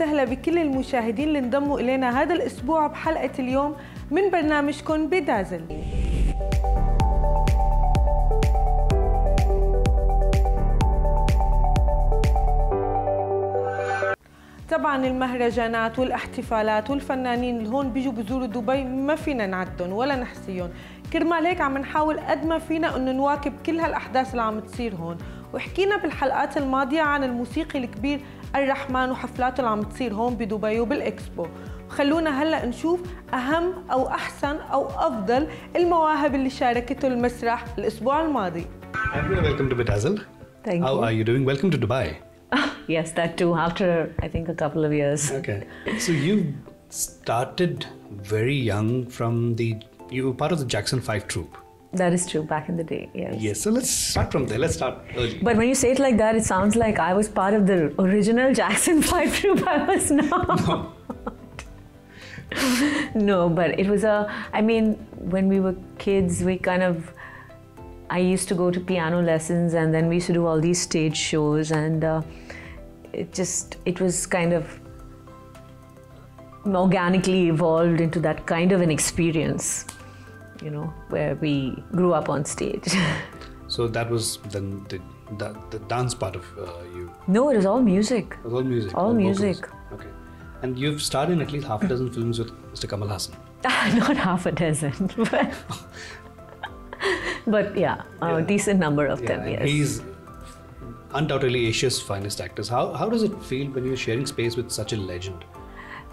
وسهلا بكل المشاهدين اللي انضموا إلينا هذا الأسبوع بحلقة اليوم من برنامجكم بدازل. طبعا المهرجانات والاحتفالات والفنانين اللي هون بيجوا بيزوروا دبي ما فينا نعدهم ولا نحصيهم. كرمال هيك عم نحاول قد ما فينا إنه نواكب كل هالأحداث اللي عم تصير هون. وحكينا بالحلقات الماضية عن الموسيقي الكبير الرحمن وحفلاته اللي عم تصير هون بدبي وبالاكسبو خلونا هلا نشوف اهم أو احسن أو افضل المواهب اللي شاركته المسرح الأسبوع الماضي welcome to Bedazzled. Thank How you. are you doing? Welcome to Dubai. yes, that too. After I think a couple of years. Okay. So you started very young from the you were part of the Jackson 5 troupe. That is true. Back in the day, yes. Yes. So let's start from there. Let's start early. But when you say it like that, it sounds like I was part of the original Jackson 5 troupe. I was not. no, but it was a. I mean, when we were kids, we kind of. I used to go to piano lessons, and then we used to do all these stage shows, and uh, it just it was kind of organically evolved into that kind of an experience, you know, where we grew up on stage. So that was then the the, the dance part of uh, you. no, it was all music. It was all music. All vocals. music. Okay. And you've starred in at least half a dozen films with Mr. Kamal Haasan. Not half a dozen, but, but yeah, a decent number of them. Yes. He's undoubtedly Asia's finest actors. How how does it feel when you're sharing space with such a legend?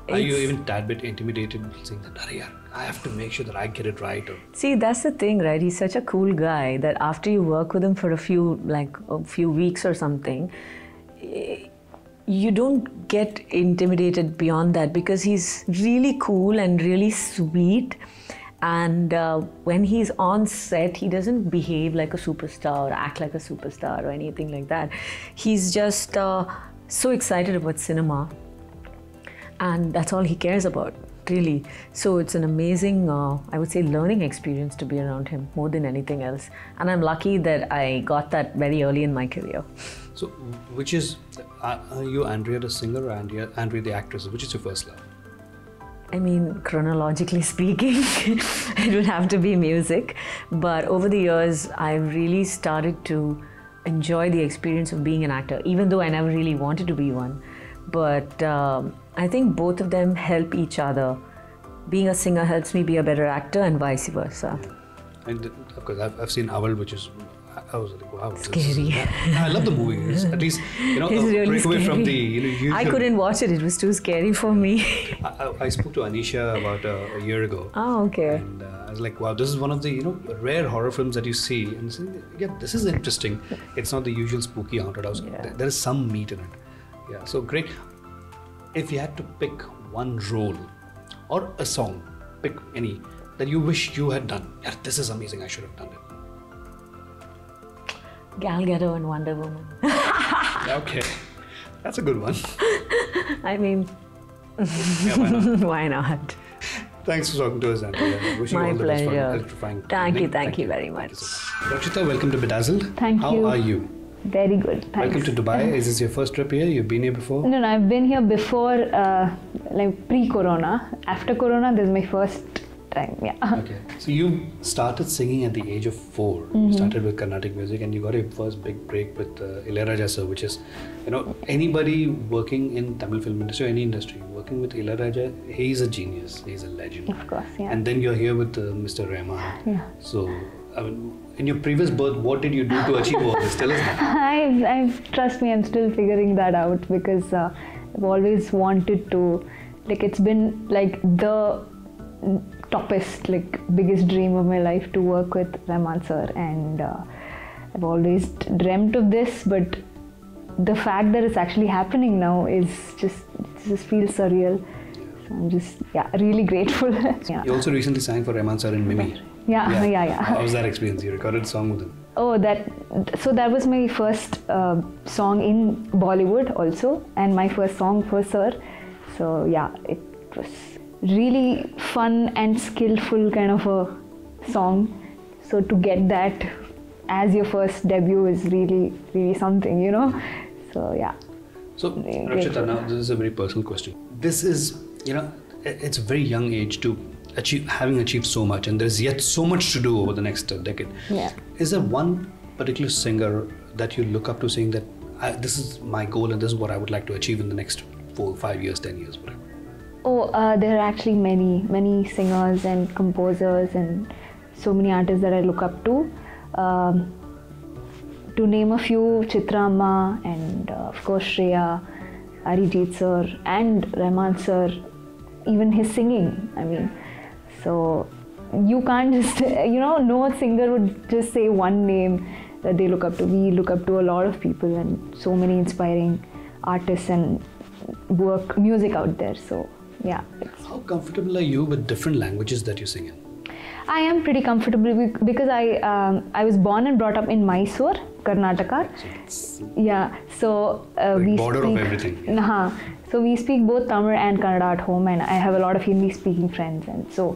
Are you even tad bit intimidated saying that, "Arey yaar, I have to make sure that I get it right? See, that's the thing, right? He's such a cool guy that after you work with him for a few, like a few weeks or something, you don't get intimidated beyond that because he's really cool and really sweet. And uh, when he's on set, he doesn't behave like a superstar or act like a superstar or anything like that. He's just uh, so excited about cinema and that's all he cares about really. So it's an amazing uh, i would say learning experience to be around him more than anything else. And i'm lucky that i got that very early in my career. So, which is uh, are you Andrea the singer or Andrea, Andrea the actress? Which is your first love? i mean chronologically speaking it would have to be music. But over the years i've really started to enjoy the experience of being an actor even though i never really wanted to be one but um, i think both of them help each other being a singer helps me be a better actor and vice versa And of course, I've, I've seen Aval, which is. I was like, wow. Scary. I love the movie. It's at least, you know, really break away from the, you know, usual. I couldn't watch it. It was too scary for me. I, I, I spoke to Anisha about uh, a year ago. oh, okay. And uh, I was like, wow, this is one of the you know rare horror films that you see. And yeah, this is interesting. It's not the usual spooky haunted house. Yeah. There- There is some meat in it. Yeah, so great. If you had to pick one role or a song, pick any that you wish you had done. Yeah, this is amazing. I should have done it. Gal Gadot and Wonder Woman. Okay, that's a good one. I mean, Yeah, why not? why not? Thanks for talking to us, Andrea. Wishing My you all the best for an pleasure. electrifying Thank you, evening. thank you very much. much. Rakshita, welcome to Bedazzled. Thank How you. How are you? Very good. Thanks. Welcome to Dubai. Is this your first trip here? You've been here before? No, no, I've been here before, uh, like pre-corona. After corona, this is my first time. Yeah. Okay. So you started singing at the age of 4 You started with Carnatic music, and you got your first big break with uh, Ilayaraja sir, which is, you know, anybody working in Tamil film industry or any industry working with Ilayaraja, he's a genius. He's a legend. Of course, yeah. And then you're here with uh, Mr. Rahman. Yeah. So, I mean, in your previous birth, what did you do to achieve all this? Tell us that. I've, I've, trust me, I'm still figuring that out because uh, I've always wanted to, like, it's been like the toppest, like, biggest dream of my life to work with Rahman sir, and uh, I've always dreamt of this, but the fact that it's actually happening now is just, it just feels surreal. So I'm just, yeah, really grateful. yeah. You also recently sang for Rahman sir in Mimi. Yeah, yeah, yeah. How was that experience? You recorded a song with him. Oh, that so that was my first uh, song in Bollywood also, and my first song for Sir. So yeah, it was really fun and skillful kind of a song. So to get that as your first debut is really, really something, you know. So yeah, So. Rakshita, now this is a very personal question. This is, you know, it's a very young age to achieve, having achieved so much, and there's yet so much to do over the next decade. Yeah. Is there one particular singer that you look up to, saying that I, this is my goal and this is what I would like to achieve in the next four, five years, ten years, whatever? Oh, uh, there are actually many, many singers and composers and so many artists that I look up to. Um, to name a few, Chitra Amma and uh, of course Shreya, Arijit sir and Rahman sir, even his singing. I mean, so you can't just, you know, no singer would just say one name that they look up to. We look up to a lot of people and so many inspiring artists and work music out there. So yeah, it's, How comfortable are you with different languages that you sing in? I am pretty comfortable because I um, I was born and brought up in Mysore, Karnataka या सो we speak हाँ so we speak both Tamil and Kannada at home and I have a lot of Hindi speaking friends and so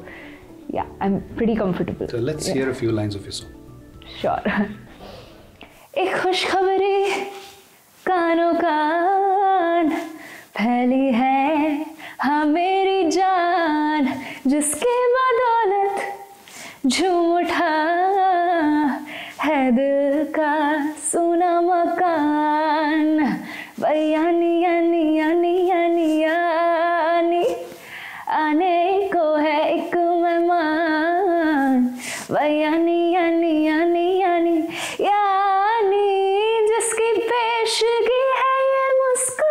yeah I am pretty comfortable so let's hear a few lines of your song sure एक खुशखबरी कानों कान फैली है हाँ मेरी जान जिसके बदौलत झूठा है दिल का सुना मकान बयानी यानी यानी यानी यानी आने को है एक मेहमान बयानी यानी यानी यानी यानी जिसकी पेशगी है ये मुस्कान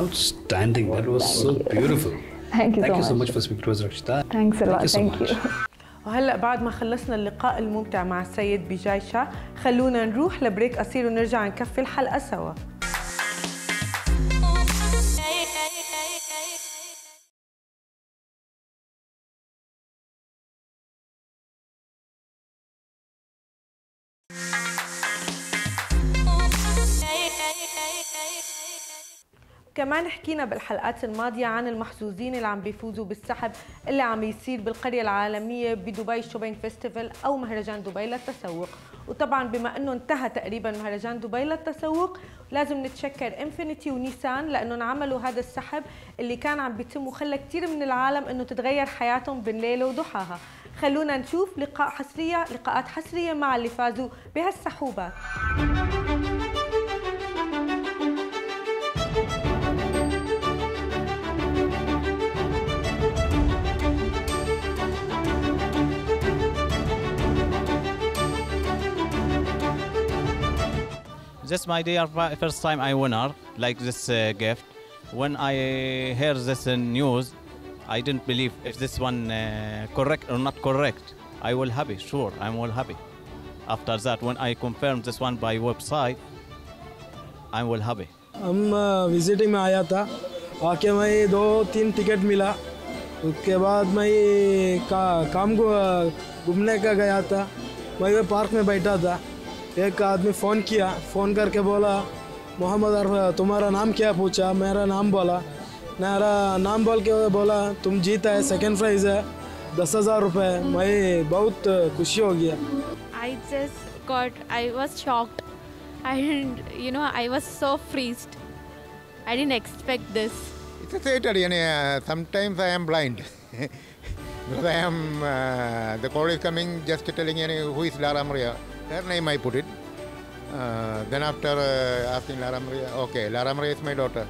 Outstanding. That was so beautiful. Thank you Thank so you much. so much. for speaking to us, Rakshita. Thanks a Thank lot. you so Thank much. you. وهلا بعد ما خلصنا اللقاء الممتع مع السيد بجاي شاه خلونا نروح لبريك قصير ونرجع نكفي الحلقة سوا. كمان حكينا بالحلقات الماضية عن المحظوظين اللي عم بيفوزوا بالسحب اللي عم يصير بالقرية العالمية بدبي شوبينج فيستيفال أو مهرجان دبي للتسوق. وطبعا بما أنه انتهى تقريبا مهرجان دبي للتسوق لازم نتشكر إنفينيتي ونيسان لأنهم عملوا هذا السحب اللي كان عم بيتم وخلى كثير من العالم أنه تتغير حياتهم بين ليلة وضحاها. خلونا نشوف لقاء حصرية لقاءات حصرية مع اللي فازوا بهالسحوبات. This my dear first time I winner like this uh, gift. When I hear this uh, news, I didn't believe if this one uh, correct or not correct. I will happy, sure, I'm all happy. After that, when I confirm this one by website, I will happy. हम visiting में आया था आके मैं दो तीन ticket मिला उसके बाद मैं का काम घूमने का गया था मैं पार्क में बैठा था एक आदमी फ़ोन किया फ़ोन करके बोला मोहम्मद अरफा तुम्हारा नाम क्या पूछा? मेरा नाम बोला। मेरा नाम बोल के बोला तुम जीता है सेकेंड प्राइज है दस हज़ार रुपये मैं बहुत खुशी हो गया। I just got I was shocked and you know I was so freezed I didn't expect this it's aided यानी sometimes I am blind Because I am uh, the call is coming just telling you who is Lara Her name I put it. Uh, then after uh, asking Lara Maria, okay, Lara Maria is my daughter.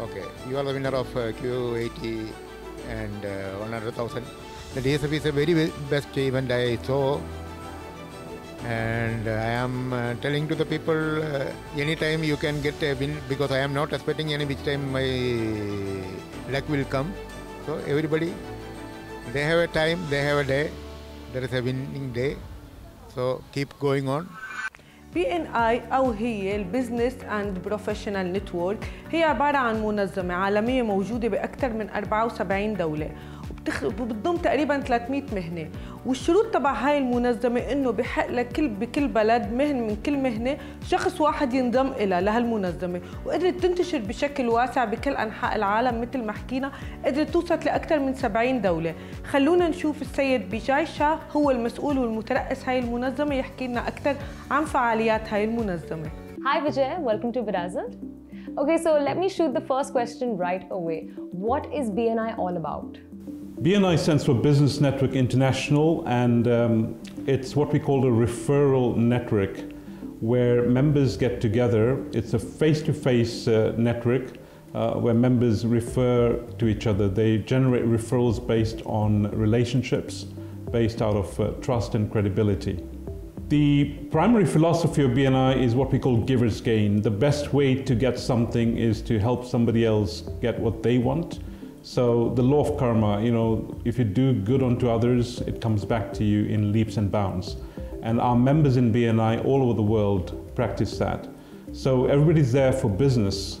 Okay, you are the winner of uh, Q80 and uh, 100,000. The DSF is a very be- best event I saw. And I am uh, telling to the people uh, anytime you can get a win because I am not expecting any which time my luck will come. So everybody, they have a time, they have a day. There is a winning day. So keep going on. BNI أو هي البزنس أند بروفيشنال نتورك هي عبارة عن منظمة عالمية موجودة بأكثر من 74 دولة وبتضم تقريبا 300 مهنة والشروط تبع هاي المنظمة إنه بحق لكل بكل بلد مهن من كل مهنة شخص واحد ينضم إلى لهالمنظمة وقدرت تنتشر بشكل واسع بكل أنحاء العالم مثل ما حكينا قدرت توصل لأكثر من 70 دولة خلونا نشوف السيد بيجاي شاه هو المسؤول والمترأس هاي المنظمة يحكي لنا أكثر عن فعاليات هاي المنظمة Hi Vijay, welcome to Bedazzled. Okay, so let me shoot the first question right away. What is BNI all about? BNI stands for Business Network International, and um, it's what we call a referral network where members get together. It's a face to face network uh, where members refer to each other. They generate referrals based on relationships, based out of uh, trust and credibility. The primary philosophy of BNI is what we call giver's gain. The best way to get something is to help somebody else get what they want. So the law of karma, you know, if you do good unto others, it comes back to you in leaps and bounds. And our members in BNI all over the world practice that. So everybody's there for business,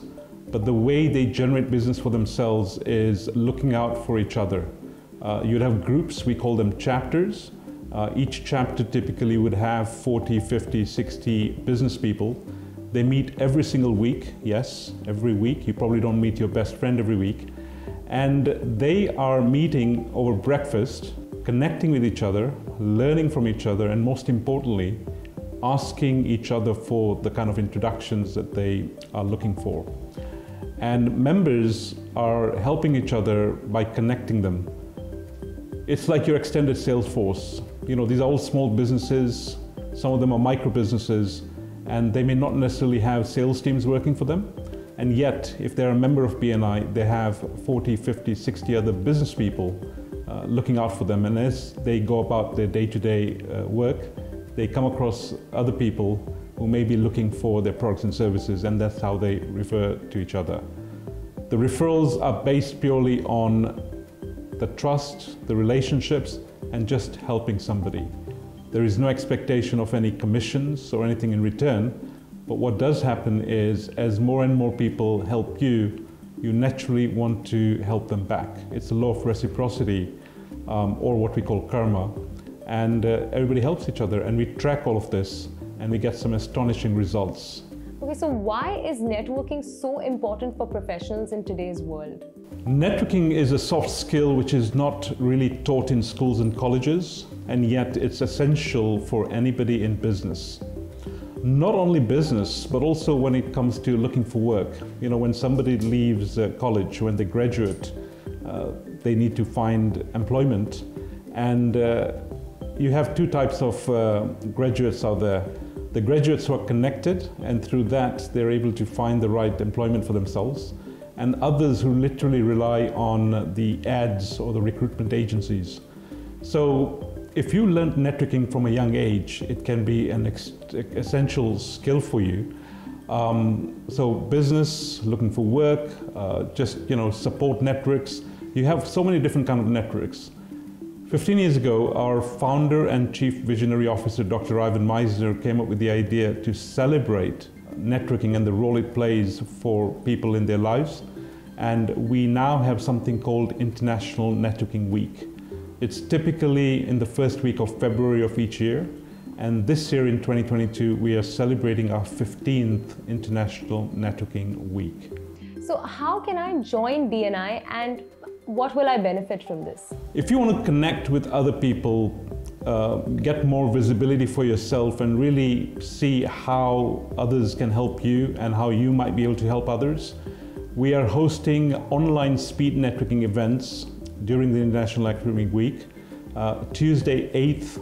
but the way they generate business for themselves is looking out for each other. Uh, you'd have groups, we call them chapters. Uh, each chapter typically would have 40, 50, 60 business people. They meet every single week, yes, every week. You probably don't meet your best friend every week. And they are meeting over breakfast, connecting with each other, learning from each other, and most importantly, asking each other for the kind of introductions that they are looking for. And members are helping each other by connecting them. It's like your extended sales force. You know, these are all small businesses, some of them are micro businesses, and they may not necessarily have sales teams working for them. And yet, if they're a member of BNI, they have 40, 50, 60 other business people uh, looking out for them. And as they go about their day to day work, they come across other people who may be looking for their products and services, and that's how they refer to each other. The referrals are based purely on the trust, the relationships, and just helping somebody. There is no expectation of any commissions or anything in return, but what does happen is as more and more people help you, you naturally want to help them back. It's a law of reciprocity, um, or what we call karma, and uh, everybody helps each other, and we track all of this, and we get some astonishing results. Okay, so why is networking so important for professionals in today's world? Networking is a soft skill which is not really taught in schools and colleges, and yet it's essential for anybody in business. Not only business, but also when it comes to looking for work. You know, when somebody leaves uh, college, when they graduate, uh, they need to find employment. And uh, you have two types of uh, graduates out there. The graduates who are connected, and through that, they're able to find the right employment for themselves and others who literally rely on the ads or the recruitment agencies. So if you learn networking from a young age, it can be an essential skill for you. Um, so business, looking for work, uh, just you know support networks. You have so many different kind of networks. 15 years ago, our founder and chief visionary officer, Dr. Ivan Misner, came up with the idea to celebrate networking and the role it plays for people in their lives. And we now have something called International Networking Week. It's typically in the first week of February of each year. And this year in 2022, we are celebrating our 15th International Networking Week. So, how can I join BNI and what will I benefit from this? If you want to connect with other people, uh, get more visibility for yourself, and really see how others can help you and how you might be able to help others, we are hosting online speed networking events during the International Networking Week, uh, Tuesday 8th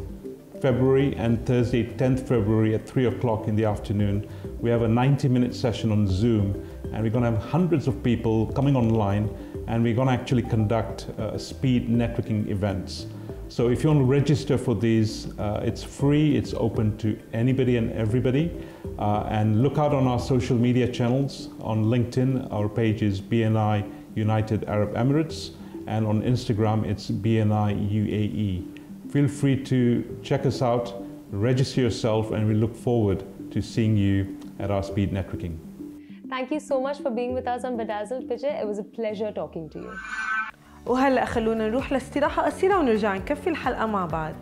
February and Thursday 10th February at 3 o'clock in the afternoon. We have a 90 minute session on Zoom, and we're going to have hundreds of people coming online, and we're going to actually conduct uh, speed networking events. So if you want to register for these, uh, it's free, it's open to anybody and everybody. Uh, and look out on our social media channels. On LinkedIn, our page is BNI United Arab Emirates, and on Instagram, it's BNI UAE. Feel free to check us out, register yourself, and we look forward to seeing you at our speed networking. Thank you so much for being with us on Bedazzled Vijay. It was a pleasure talking to you. وهلا خلونا نروح لاستراحة قصيرة ونرجع نكفي الحلقة مع بعض.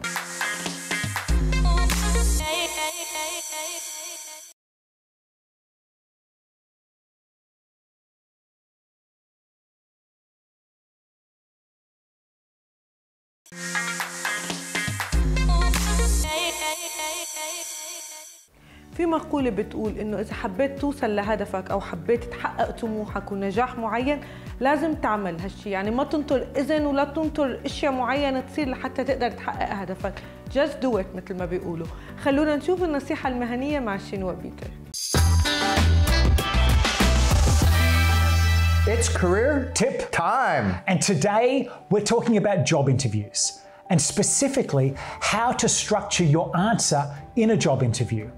في مقولة بتقول إنه إذا حبيت توصل لهدفك أو حبيت تحقق طموحك ونجاح معين لازم تعمل هالشي يعني ما تنطر إذن ولا تنطر أشياء معينة تصير لحتى تقدر تحقق هدفك just do it مثل ما بيقولوا خلونا نشوف النصيحة المهنية مع شينوا بيتر It's career tip time. And today we're talking about job interviews and specifically how to structure your answer in a job interview.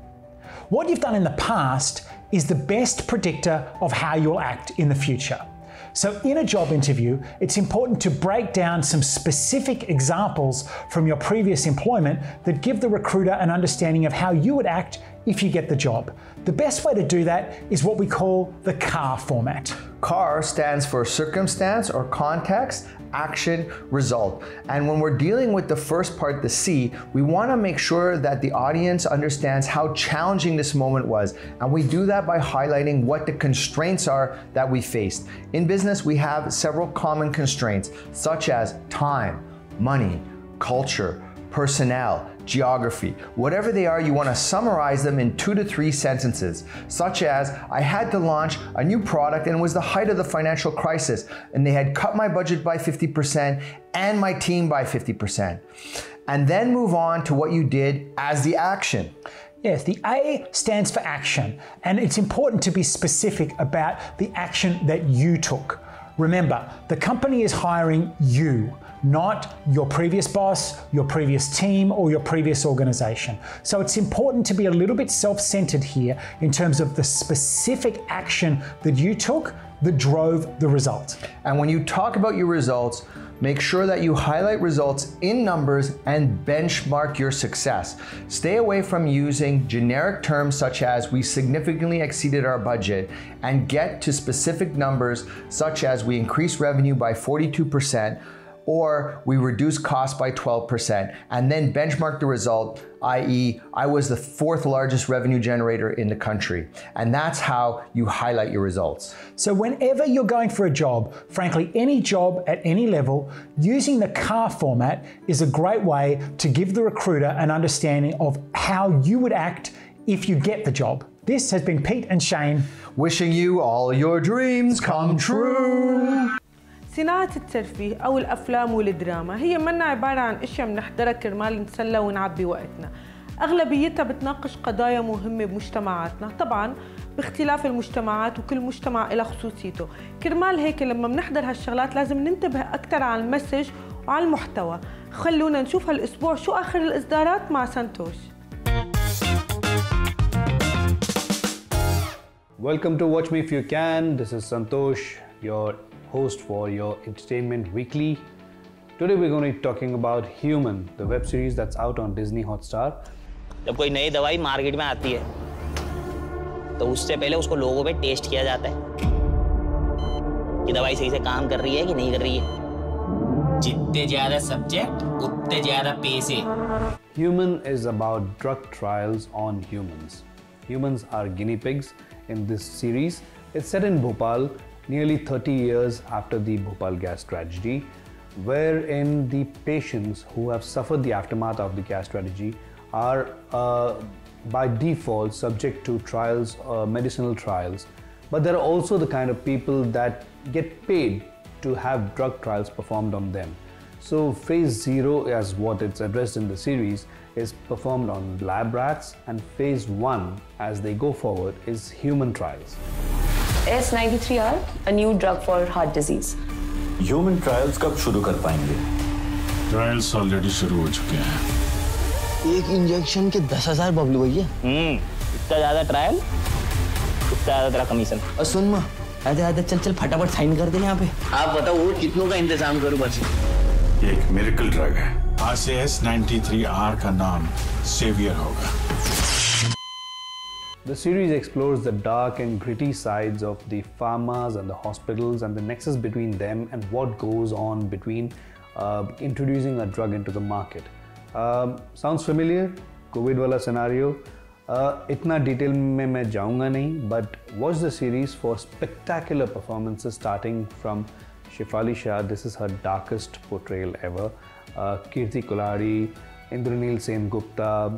What you've done in the past is the best predictor of how you'll act in the future. So, in a job interview, it's important to break down some specific examples from your previous employment that give the recruiter an understanding of how you would act if you get the job. The best way to do that is what we call the CAR format. CAR stands for circumstance or context, action, result. And when we're dealing with the first part, the C, we want to make sure that the audience understands how challenging this moment was. And we do that by highlighting what the constraints are that we faced. In business, we have several common constraints, such as time, money, culture, personnel, geography. Whatever they are, you want to summarize them in two to three sentences, such as I had to launch a new product and it was the height of the financial crisis, and they had cut my budget by 50% and my team by 50%. And then move on to what you did as the action. Yes, the A stands for action, and it's important to be specific about the action that you took. Remember, the company is hiring you, not your previous boss, your previous team, or your previous organization. So it's important to be a little bit self centered here in terms of the specific action that you took that drove the result. And when you talk about your results, Make sure that you highlight results in numbers and benchmark your success. Stay away from using generic terms such as we significantly exceeded our budget and get to specific numbers such as we increased revenue by 42% or we reduce costs by 12% and then benchmark the result, i.e., I was the fourth largest revenue generator in the country. And that's how you highlight your results. So, whenever you're going for a job, frankly, any job at any level, using the CAR format is a great way to give the recruiter an understanding of how you would act if you get the job. This has been Pete and Shane wishing you all your dreams come true. صناعة الترفيه أو الأفلام والدراما هي منا عبارة عن أشياء بنحضرها كرمال نتسلى ونعبي وقتنا. أغلبيتها بتناقش قضايا مهمة بمجتمعاتنا طبعا باختلاف المجتمعات وكل مجتمع له خصوصيته. كرمال هيك لما بنحضر هالشغلات لازم ننتبه أكثر على المسج وعلى المحتوى. خلونا نشوف هالأسبوع شو آخر الإصدارات مع سانتوش. Welcome to Watch Me If You Can. This is Santosh, your host for your Entertainment Weekly. Today we're going to be talking about Human, the web series that's out on Disney Hotstar. जब कोई नई दवाई market में आती है तो उससे पहले उसको लोगों पे टेस्ट किया जाता है कि दवाई सही से काम कर रही है कि नहीं कर रही है जितने ज्यादा सब्जेक्ट उतने ज्यादा पैसे Human is about drug trials on humans. Humans are guinea pigs in this series. It's set in Bhopal, nearly 30 years after the Bhopal gas tragedy, wherein the patients who have suffered the aftermath of the gas tragedy are uh, by default subject to trials, uh, medicinal trials. But there are also the kind of people that get paid to have drug trials performed on them. So, phase zero, as what it's addressed in the series, is performed on lab rats, and phase one, as they go forward, is human trials. S93R, a new drug for heart disease. Human trials कब शुरू कर पाएँगे? Trials already शुरू हो चुके हैं। एक injection के दस हज़ार बबलू भैया हम्म इतना ज़्यादा ट्रायल उतना ज़्यादा तेरा कमीशन और सुन माँ आधे आधे चल चल फटाफट साइन कर दे यहाँ पे। आप बताओ वो कितनों का इंतज़ाम करूँ बस ये एक मिरेकल ड्रग है। आज से एस नाइन्टी थ्री आर का नाम सेवियर होगा। The series explores the dark and gritty sides of the pharmas and the hospitals and the nexus between them and what goes on between uh, introducing a drug into the market. Um, sounds familiar? Covid wala scenario? Uh, itna detail mein main jaunga nahi, but watch the series for spectacular performances starting from Shefali Shah, this is her darkest portrayal ever. Uh, Kirti Kulhari, Indranil Sen Gupta,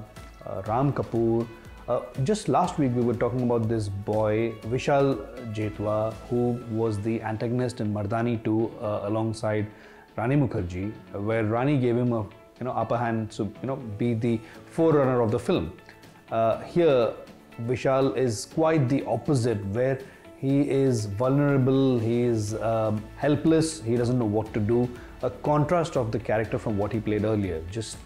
uh, Ram Kapoor, uh, just last week, we were talking about this boy, Vishal Jethwa, who was the antagonist in Mardani 2 uh, alongside Rani Mukherjee, where Rani gave him a you know upper hand to you know be the forerunner of the film. Uh, here, Vishal is quite the opposite, where he is vulnerable, he is um, helpless, he doesn't know what to do. A contrast of the character from what he played earlier. Just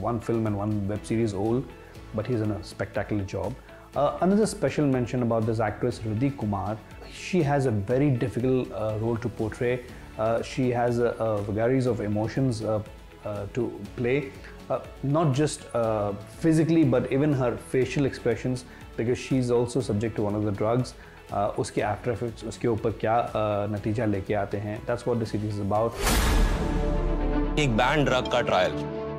one film and one web series old, but he's in a spectacular job. Uh, another special mention about this actress, Riddhi Kumar. She has a very difficult uh, role to portray. Uh, she has a, a vagaries of emotions uh, uh, to play, uh, not just uh, physically, but even her facial expressions, because she's also subject to one of the drugs. Uh, उसके after effects उसके ऊपर क्या uh, नतीजा लेके आते हैं that's what the series is about एक ban drug का ट्रायल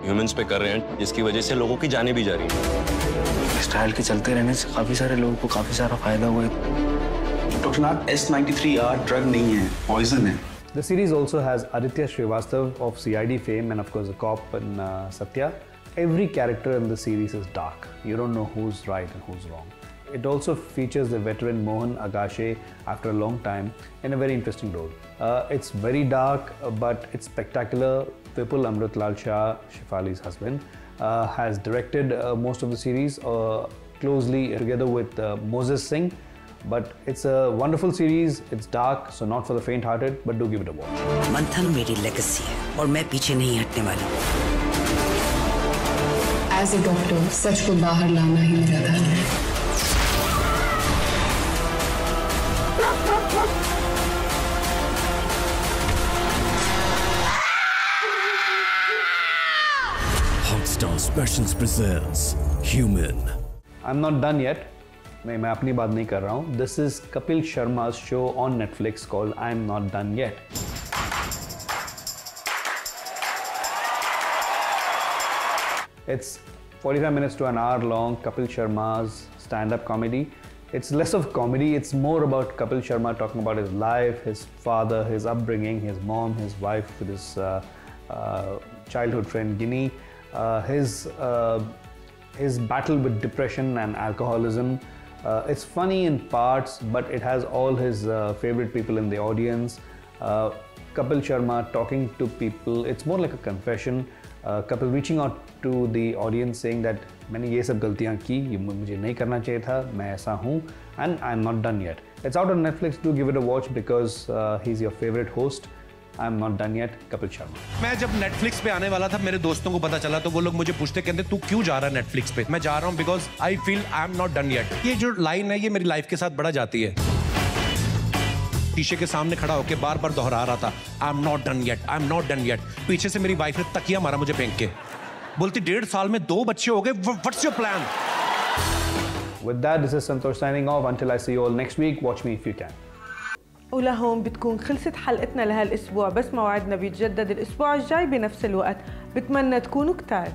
humans पे कर रहे हैं जिसकी वजह से लोगों की जानें भी जा रही हैं इस ट्रायल के चलते रहने से काफ़ी सारे लोगों को काफ़ी सारा फ़ायदा हुआ है doctor Nath S ninety three R drug नहीं है पॉइजन है The series also has Aditya Srivastav of CID fame and of course the cop in uh, Satya. Every character in the series is dark. You don't know who's right and who's wrong. It also features the veteran Mohan Agashe after a long time in a very interesting role. Uh, it's very dark, uh, but it's spectacular. Vipul Amrit Lal Shah, Shefali's husband, uh, has directed uh, most of the series uh, closely together with uh, Mozez Singh. But it's a wonderful series. It's dark, so not for the faint-hearted. But do give it a watch. Manthan is my legacy and I am not going to वाला back. As a doctor, I को to bring ही मेरा धर्म Hotstar Specials presents Human. I'm not done yet. मैं मैं अपनी बात नहीं कर रहा हूँ this is Kapil Sharma show on Netflix called I am not done yet It's 45 minutes to an hour long. Kapil Sharma's stand-up comedy. It's less of comedy. It's more about Kapil Sharma talking about his life, his father, his upbringing, his mom, his wife with his uh, uh, childhood friend Ginny, uh, his uh, his battle with depression and alcoholism. Uh, it's funny in parts, but it has all his uh, favorite people in the audience. Uh, Kapil Sharma talking to people. It's more like a confession. Uh, Kapil reaching out to the audience saying that मैंने ये सब गलतियाँ की ये मुझे नहीं करना चाहिए था मैं ऐसा हूँ and I'm not done yet. It's out on Netflix. Do give it a watch because uh, he's your favorite host. I'm not done yet. Kapil Sharma. मैं जब नेटफ्लिक्स पे आने वाला था मेरे दोस्तों को पता चला तो वो लोग मुझे पूछते कहते तू क्यों जा रहा है नेटफ्लिक्स पे मैं जा रहा हूँ because I feel I am not done yet ये जो लाइन है ये मेरी लाइफ के साथ बड़ा जाती है शीशे के सामने खड़ा होकर बार बार दोहरा रहा था I am not done yet I am not done yet पीछे से मेरी वाइफ ने तकिया मारा मुझे फेंक के बोलती डेढ़ साल में दो बच्चे हो गए what's your plan With that, this is Santosh signing off. Until I see you all next week, watch me if you can. ولهون بتكون خلصت حلقتنا لهالأسبوع بس موعدنا بيتجدد الأسبوع الجاي بنفس الوقت. بتمنى تكونوا كتار.